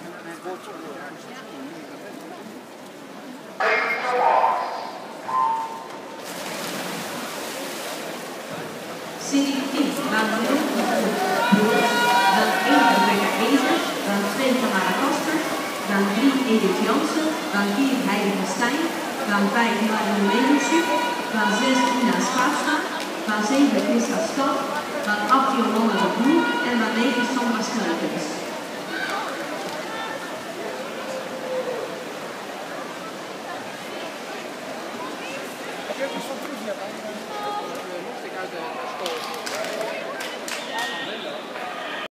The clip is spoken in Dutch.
Serie 10, maal 0, dan 1 Rebecca Ezers, dan 2 van Kaster, dan 3 Edith Jansen, dan 4 Heidi Kastijn, dan 5 Marion Melenschuk, dan 6 Ina Schaapstra, dan 7 Christa Stad, dan 8 esquerda, só cruzinho.